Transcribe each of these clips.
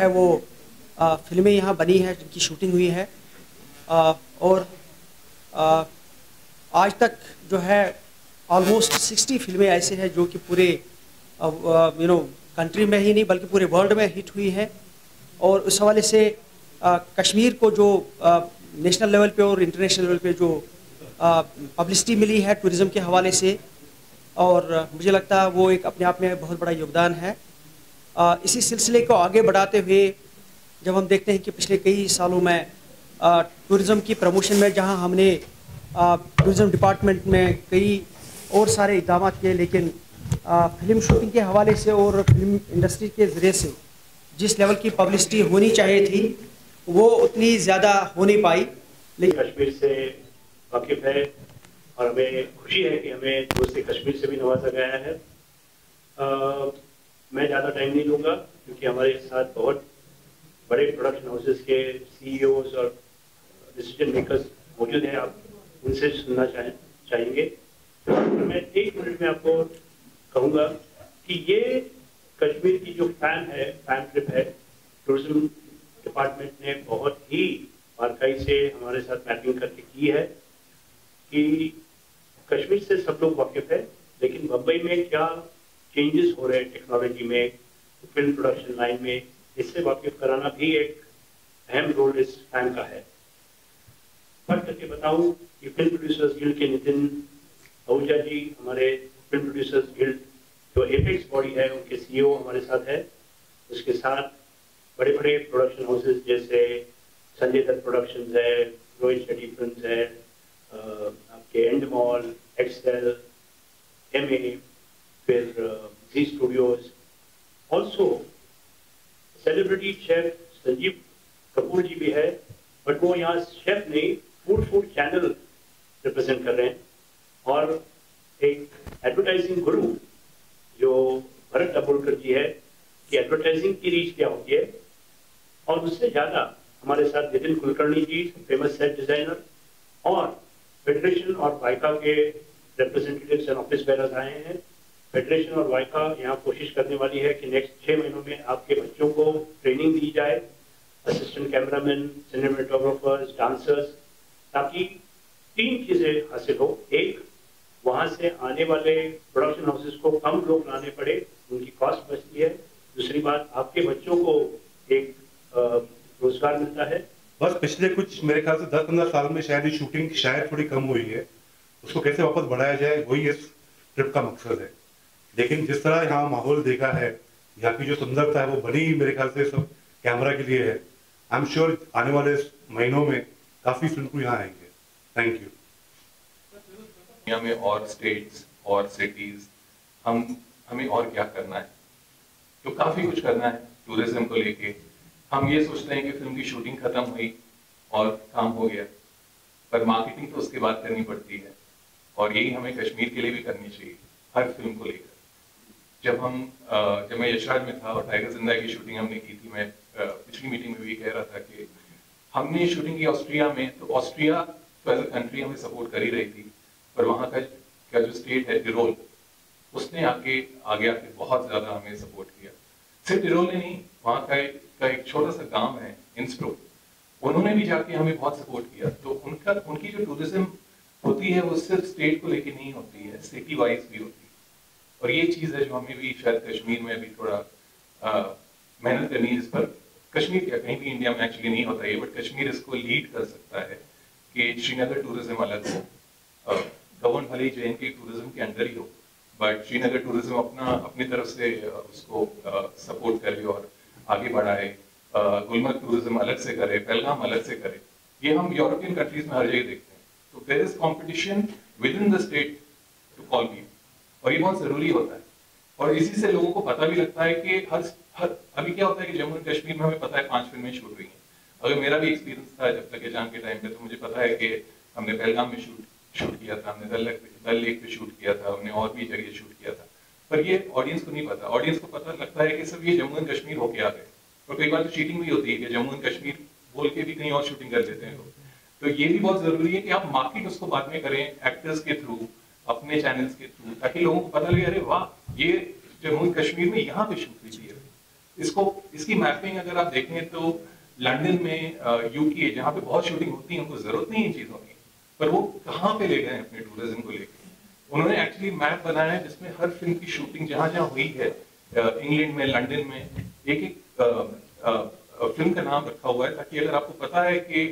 है वो आ, फ़िल्में यहाँ बनी है जिनकी शूटिंग हुई है। आ, और आ, आज तक जो है ऑलमोस्ट 60 फ़िल्में ऐसे हैं जो कि पूरे यू नो कंट्री में ही नहीं बल्कि पूरे वर्ल्ड में हिट हुई है। और उस हवाले से आ, कश्मीर को जो नेशनल लेवल पे और इंटरनेशनल लेवल पे जो पब्लिसिटी मिली है टूरिज़्म के हवाले से और मुझे लगता है वो एक अपने आप में बहुत बड़ा योगदान है। इसी सिलसिले को आगे बढ़ाते हुए जब हम देखते हैं कि पिछले कई सालों में टूरिज़्म की प्रमोशन में जहाँ हमने टूरिज़्म डिपार्टमेंट में कई और सारे इकदाम किए लेकिन आ, फ़िल्म शूटिंग के हवाले से और फ़िल्म इंडस्ट्री के ज़रिए से जिस लेवल की पब्लिसिटी होनी चाहिए थी वो उतनी ज़्यादा हो नहीं पाई। लेकिन कश्मीर से वाकिफ है और हमें खुशी है कि हमें दोस्त कश्मीर से भी नवाजा गया है। आ, मैं ज़्यादा टाइम नहीं लूँगा, क्योंकि हमारे साथ बहुत बड़े प्रोडक्शन हाउसेस के सीईओज और डिसीज़न मेकर्स मौजूद हैं, आप उनसे सुनना चाहें, चाहेंगे। तो मैं एक मिनट में आपको कहूँगा कि ये कश्मीर की जो फ़ैन है फ़ैन ट्रिप है टूरिज़्म डिपार्टमेंट ने बहुत ही बारकाई से हमारे साथ मैपिंग करके की है कि कश्मीर से सब लोग वाकिफ है, लेकिन मुंबई में क्या चेंजेस हो रहे हैं टेक्नोलॉजी में फ़िल्म प्रोडक्शन लाइन में, इससे वाकिफ कराना भी एक अहम रोल इस फ़ैन का है। फ़र्क करके बताऊँ कि फ़िल्म प्रोड्यूसर्स गिल्ड के नितिन आहूजा जी, हमारे फ़िल्म प्रोड्यूसर्स गिल्ड जो एपेक्स बॉडी है, उनके सीईओ हमारे साथ है। उसके साथ बड़े बड़े प्रोडक्शन हाउसेस जैसे संजय दत्त प्रोडक्शन है रोहित शेट्टी फ़िल्म है आपके and mall Excel M A फिर Zee Studios also celebrity chef Sanjeev Kapoor ji भी है बट वो यहाँ शेफ नहीं फ़ूड फ़ूड चैनल रिप्रेजेंट कर रहे हैं। और एक एडवर्टाइजिंग गुरु जो भरत डबोलकर जी है, कि एडवर्टाइजिंग की रीच क्या होती है, और उससे ज़्यादा हमारे साथ Nitin Kulkarni ji famous set designer और फेडरेशन और वाइका के रिप्रेजेंटेटिव्स एंड ऑफ़िस बेरर्स आए हैं। फेडरेशन और वाइका यहाँ कोशिश करने वाली है कि नेक्स्ट छह महीनों में आपके बच्चों को ट्रेनिंग दी जाए असिस्टेंट कैमरामैन सिनेमाटोग्राफर्स डांसर्स ताकि तीन चीज़ें हासिल हो। एक, वहाँ से आने वाले प्रोडक्शन हाउसेस को कम लोग लाने पड़े, उनकी कॉस्ट बचती है। दूसरी बात, आपके बच्चों को एक रोज़गार मिलता है। बस पिछले कुछ, मेरे ख्याल से दस पंद्रह साल में शायद शूटिंग शायद थोड़ी कम हुई है। उसको कैसे वापस बढ़ाया जाए, वही इस ट्रिप का मकसद है। लेकिन जिस तरह यहाँ माहौल देखा है यहाँ की जो सुंदरता है वो बनी मेरे ख्याल से सब कैमरा के लिए है। आई एम श्योर आने वाले महीनों में काफ़ी फ़िल्म यहाँ आएँगे। थैंक यू में और स्टेट्स और सिटीज़ हम, हमें और क्या करना है? तो काफ़ी कुछ करना है टूरिज़्म को लेके। हम ये सोचते हैं कि फ़िल्म की शूटिंग खत्म हुई और काम हो गया। पर मार्केटिंग तो उसके बाद करनी पड़ती है। और यही हमें कश्मीर के लिए भी करनी चाहिए, हर फ़िल्म को लेकर। जब हम जब मैं यशराज में था और टाइगर ज़िंदा की शूटिंग हमने की थी मैं पिछली मीटिंग में भी कह रहा था कि हमने शूटिंग की ऑस्ट्रिया में तो ऑस्ट्रिया तो एज अ कंट्री हमें सपोर्ट कर ही रही थी पर वहाँ का का जो स्टेट है टिरोल उसने आके आगे आके बहुत ज़्यादा हमें सपोर्ट किया। सिर्फ़ टिरोल ने नहीं वहाँ का एक, का एक छोटा सा गाँव है इंस्प्रो उन्होंने भी जाके हमें बहुत सपोर्ट किया। तो उनका उनकी जो टूरिज़्म होती है वो सिर्फ़ स्टेट को लेके नहीं होती है सिटी वाइज भी होती है। और ये चीज़ है जो हमें भी शायद कश्मीर में भी थोड़ा मेहनत करनी है इस पर कश्मीर क्या, कहीं भी इंडिया में एक्चुअली नहीं होता है बट कश्मीर इसको लीड कर सकता है कि श्रीनगर टूरिज़्म अलग हो गवर्न भले ही जे के टूरिज़्म के अंडर ही हो बट श्रीनगर टूरिज़्म अपना, अपनी तरफ़ से उसको सपोर्ट करे और आगे बढ़ाए गुलमर्ग टूरिज़्म अलग से करे, पहलगाम अलग से करे, ये हम यूरोपियन कंट्रीज़ में हर जगह देखते हैं। तो there is competition within the state to call people और ये बहुत ज़रूरी होता है। और इसी से लोगों को पता भी लगता है कि हर हर, अभी क्या होता है कि जम्मू एंड कश्मीर में हमें पता है पाँच फ़िल्में शूट हुई हैं। अगर मेरा भी एक्सपीरियंस था जब तक एग्ज़ाम के टाइम पे तो मुझे पता है कि हमने पहलगाम में शूट शूट किया था, हमने दल दल लेक पे शूट किया था, हमने और भी जगह शूट किया था। पर ये ऑडियंस को नहीं पता। ऑडियंस को पता लगता है कि सब ये जम्मू एंड कश्मीर होके आ गए। और कई बार तो चीटिंग भी होती है कि जम्मू एंड कश्मीर बोल के भी कहीं और शूटिंग कर लेते हैं लोग। तो ये भी बहुत ज़रूरी है कि आप मार्केट उसको बाद में करें एक्टर्स के थ्रू अपने चैनल्स के थ्रू ताकि लोगों को पता लगे, अरे वाह, ये जम्मू कश्मीर में यहाँ पे शूट हुई थी। इसको, इसकी मैपिंग अगर आप देखें तो लंदन में यूके जहाँ पे बहुत शूटिंग होती है, उनको ज़रूरत नहीं है चीज़ों की। पर वो कहाँ पे ले गए अपने टूरिज़्म को लेकर उन्होंने एक्चुअली मैप बनाया है जिसमें हर फ़िल्म की शूटिंग जहाँ जहाँ हुई है इंग्लैंड में लंदन में एक एक फ़िल्म का नाम रखा हुआ है, ताकि अगर आपको पता है कि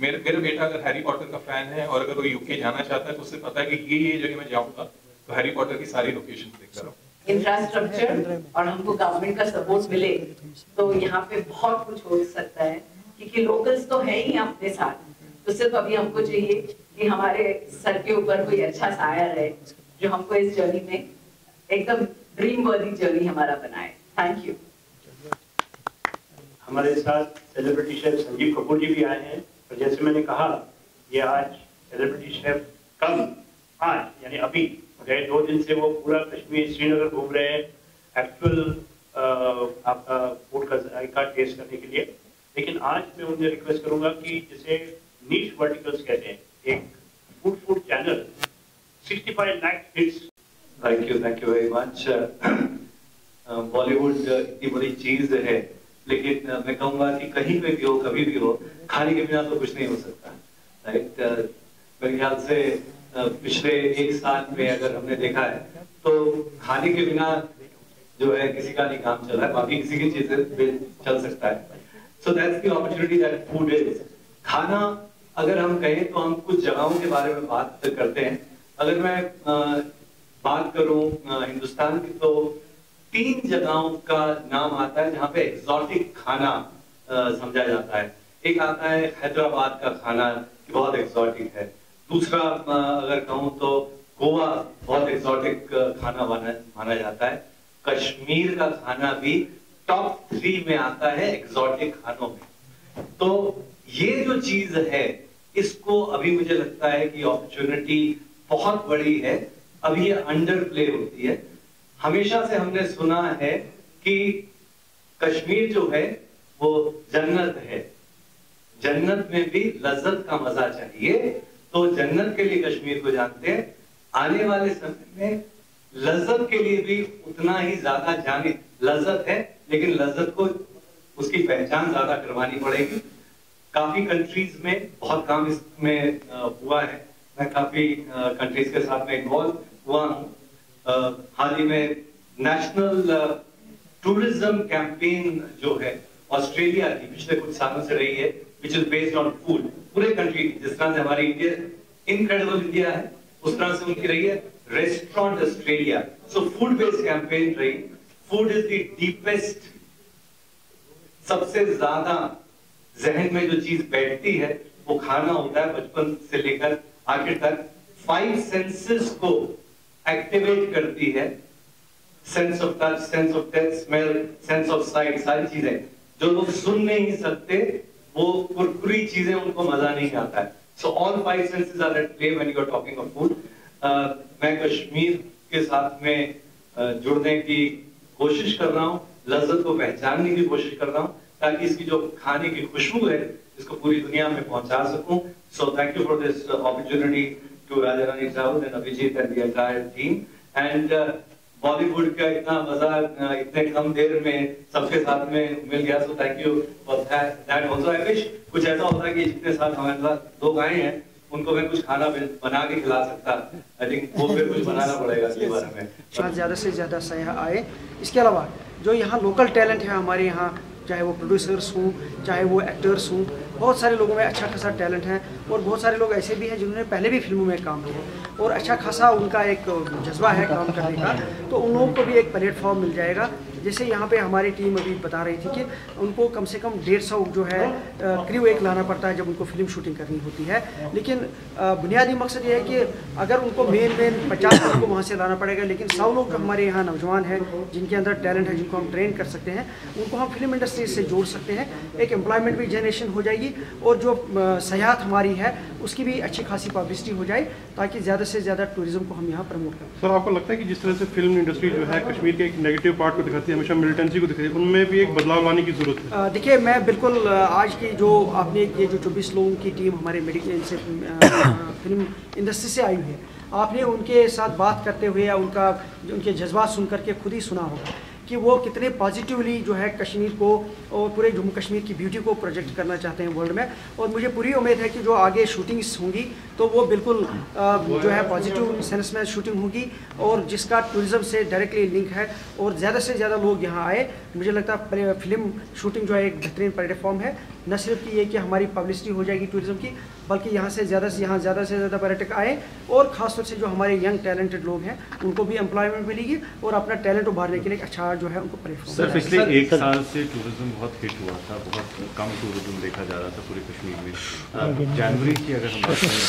मेरे मेरा बेटा अगर हैरी पॉटर का फ़ैन है और अगर वो यूके जाना चाहता है तो उससे पता है कि ये ये जगह मैं जाऊँगा तो हैरी पॉटर की सारी लोकेशन देख कर। इंफ्रास्ट्रक्चर और हमको गवर्नमेंट का सपोर्ट मिले तो यहाँ पे बहुत कुछ हो सकता है क्योंकि लोकल्स तो है ही अपने साथ। तो सिर्फ़ अभी हमको चाहिए कि हमारे सर के ऊपर कोई अच्छा साया रहे जो हमको इस जर्नी में एकदम ड्रीम वर्दी जर्नी हमारा बनाए। थैंक यू हमारे साथ सेलिब्रिटी शेफ संजीव कपूर जी भी आए हैं। और जैसे मैंने कहा, ये आज सेलिब्रिटी शेफ कल, आज, यानी अभी, गए दो दिन से वो पूरा कश्मीर, श्रीनगर घूम रहे हैं एक्चुअल आपका फ़ूड का जायका टेस्ट करने के लिए। लेकिन आज मैं उन्हें रिक्वेस्ट करूँगा कि जैसे नीच वर्टिकल्स कहते हैं, एक food food channel 65 lakh hits thank you thank you very much Bollywood इतनी बड़ी चीज़ है। लेकिन मैं कहूँगा कि कहीं पे भी हो कभी भी हो खाने के बिना तो कुछ नहीं हो सकता। राइट मेरे ख्याल से पिछले एक साल में अगर हमने देखा है तो खाने के बिना जो है किसी का नहीं काम चल है बाकी किसी की चीज़ें चल सकता है। So that's the opportunity that food is khana अगर हम कहें तो हम कुछ जगहों के बारे में बात करते हैं। अगर मैं आ, बात करूँ हिंदुस्तान की तो तीन जगहों का नाम आता है जहाँ पे एक्सोटिक खाना समझा जाता है। एक आता है हैदराबाद का खाना कि बहुत एक्सोटिक है। दूसरा अगर कहूँ तो गोवा, बहुत एक्सोटिक खाना माना जाता है। कश्मीर का खाना भी टॉप थ्री में आता है एक्सोटिक खानों में। तो ये जो चीज़ है, इसको अभी मुझे लगता है कि अपॉर्चुनिटी बहुत बड़ी है। अभी ये अंडर प्ले होती है। हमेशा से हमने सुना है कि कश्मीर जो है, वो जन्नत है। जन्नत में भी लज्जत का मज़ा चाहिए। तो जन्नत के लिए कश्मीर को जानते हैं। आने वाले समय में लज्जत के लिए भी उतना ही ज़्यादा जाने, लज्जत है, लेकिन लज्जत को उसकी पहचान ज़्यादा करवानी पड़ेगी। काफ़ी कंट्रीज़ में बहुत काम इसमें हुआ है। मैं काफ़ी कंट्रीज़ के साथ में इन्वॉल्व हुआ हूँ। हाल ही में नेशनल टूरिज़्म कैंपेन जो है ऑस्ट्रेलिया की पिछले कुछ सालों से रही है which is based on food पूरे कंट्री जिस तरह से हमारी इंडिया इनक्रेडिबल इंडिया है, उस तरह से उनकी रही है restaurant Australia so food based campaign रही. फ़ूड इज़ द डीपेस्ट सबसे ज़्यादा जहन में जो चीज़ बैठती है, वो खाना होता है बचपन से लेकर आखिर तक. फाइव सेंसेस को एक्टिवेट करती है। Sense of touch sense of taste smell sense of sight सारी चीज़ें। जो लोग सुन नहीं सकते वो कुरकुरी चीज़ें उनको मज़ा नहीं आता है। So all five senses are at play when you are talking of food मैं कश्मीर के साथ में uh, जुड़ने की कोशिश कर रहा हूँ। लज्जत को पहचानने की कोशिश कर रहा हूँ ताकि इसकी जो खाने की खुशबू है इसको पूरी दुनिया में पहुँचा सकूँ। So thank you for this opportunity to Raja Rani Sahab and Abhijeet and the entire team and Bollywood का इतना मज़ा uh, इतने कम देर में सबके साथ में मिल गया so thank you for that also I wish कुछ ऐसा होता कि जितने साथ हमारे साथ लोग आए हैं उनको मैं कुछ खाना बना के खिला सकता। आई थिंक वो फिर कुछ बनाना पड़ेगा इसके बारे में। ज़्यादा से ज़्यादा सयाह आए। इसके अलावा जो यहाँ लोकल टैलेंट है हमारे यहाँ चाहे वो प्रोड्यूसर्स हों चाहे वो एक्टर्स हों बहुत सारे लोगों में अच्छा खासा टैलेंट है और बहुत सारे लोग ऐसे भी हैं जिन्होंने पहले भी फ़िल्मों में काम किया और अच्छा खासा उनका एक जज्बा है काम करने का। तो उन लोगों को भी एक प्लेटफॉर्म मिल जाएगा। जैसे यहाँ पे हमारी टीम अभी बता रही थी कि उनको कम से कम डेढ़ सौ जो है क्रू एक लाना पड़ता है जब उनको फ़िल्म शूटिंग करनी होती है। लेकिन बुनियादी मकसद ये है कि अगर उनको मेन मेन पचास लोग को वहाँ से लाना पड़ेगा, लेकिन सौ लोग हमारे यहाँ नौजवान हैं, जिनके अंदर टैलेंट है, जिनको हम ट्रेन कर सकते हैं, उनको हम फ़िल्म इंडस्ट्री से जोड़ सकते हैं। एक एम्प्लॉयमेंट भी जनरेशन हो जाएगी और जो सयाहत हमारी है उसकी भी अच्छी खासी पब्लिसिटी हो जाए ताकि ज़्यादा से ज़्यादा टूरिज़्म को हम यहाँ प्रमोट करें। सर आपको लगता है कि जिस तरह से फ़िल्म इंडस्ट्री जो है कश्मीर के एक नेगेटिव पार्ट को दिखाती है हमेशा मिलिटेंसी को दिखाती है उनमें भी एक बदलाव लाने की ज़रूरत है? देखिए मैं बिल्कुल आज की जो आपने ये जो चौबीस लोगों की टीम हमारे मेडिकल से फ़िल्म इंडस्ट्री से आई हुई है आपने उनके साथ बात करते हुए या उनका उनके जज्बात सुन करके खुद ही सुना होगा। कि वो कितने पॉजिटिवली जो है कश्मीर को और पूरे जम्मू कश्मीर की ब्यूटी को प्रोजेक्ट करना चाहते हैं वर्ल्ड में। और मुझे पूरी उम्मीद है कि जो आगे शूटिंग्स होंगी तो वो बिल्कुल जो है पॉजिटिव सेंस में शूटिंग होगी और जिसका टूरिज़्म से डायरेक्टली लिंक है और ज़्यादा से ज़्यादा लोग यहाँ आए। मुझे लगता है फ़िल्म शूटिंग जो है एक बेहतरीन प्लेटफॉर्म है। न सिर्फ़ कि ये कि हमारी पब्लिसिटी हो जाएगी टूरिज़्म की बल्कि यहाँ से ज़्यादा से यहाँ ज़्यादा से ज़्यादा पर्यटक आए और ख़ासतौर से जो हमारे यंग टैलेंटेड लोग हैं उनको भी एम्प्लॉयमेंट मिलेगी और अपना टैलेंट उभारने के लिए एक अच्छा जो है उनको प्लेटफॉर्म सर पिछले एक साल से टूरिज़्म बहुत हिट हुआ था बहुत कम टूरिज़्म देखा जा रहा था पूरे कश्मीर में। जनवरी की अगर हम बात करें